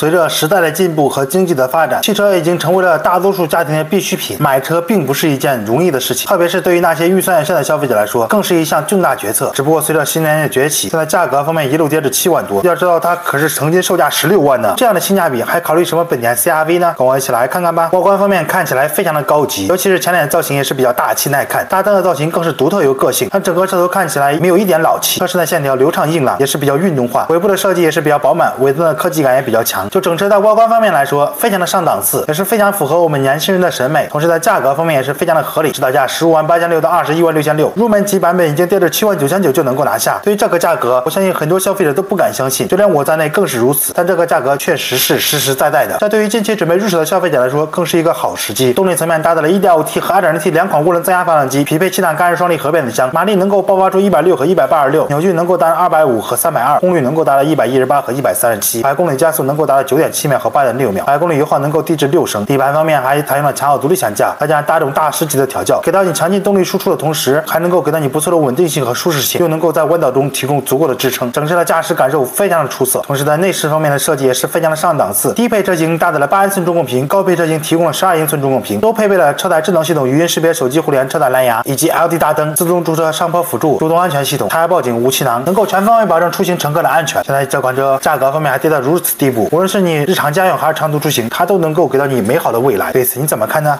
随着时代的进步和经济的发展，汽车已经成为了大多数家庭的必需品。买车并不是一件容易的事情，特别是对于那些预算有限的消费者来说，更是一项重大决策。只不过随着新能源的崛起，现在价格方面一路跌至七万多。要知道它可是曾经售价十六万呢，这样的性价比还考虑什么本田 CR-V 呢？跟我一起来看看吧。外观方面看起来非常的高级，尤其是前脸造型也是比较大气耐看，大灯的造型更是独特有个性。让整个车头看起来没有一点老气，车身的线条流畅硬朗，也是比较运动化。尾部的设计也是比较饱满，尾灯的科技感也比较强。就整车的外观方面来说，非常的上档次，也是非常符合我们年轻人的审美。同时在价格方面也是非常的合理，指导价十五万八千六到二十一万六千六，入门级版本已经跌至七万九千九就能够拿下。对于这个价格，我相信很多消费者都不敢相信，就连我在内更是如此。但这个价格确实是实实在在的，这对于近期准备入手的消费者来说，更是一个好时机。动力层面搭载了 1.5T 和 2.0T 两款涡轮增压发动机，匹配七档干式双离合变速箱，马力能够爆发出一百六和一百八十六，扭矩能够达到二百五和三百二，功率能够达到一百一十八和一百三十七，百公里加速能够达九点七秒和八点六秒，百公里油耗能够低至六升。底盘方面还采用了强袄独立悬架，再加上大众大师级的调教，给到你强劲动力输出的同时，还能够给到你不错的稳定性和舒适性，又能够在弯道中提供足够的支撑，整车的驾驶感受非常的出色。同时在内饰方面的设计也是非常的上档次，低配车型搭载了八英寸中控屏，高配车型提供了十二英寸中控屏，都配备了车载智能系统、语音识别、手机互联、车载蓝牙以及 LED 大灯、自动驻车、上坡辅助、主动安全系统、胎压报警、无气囊，能够全方位保证出行乘客的安全。现在这款车价格方面还跌到如此地步，无论是你日常家用还是长途出行，它都能够给到你美好的未来。对此你怎么看呢？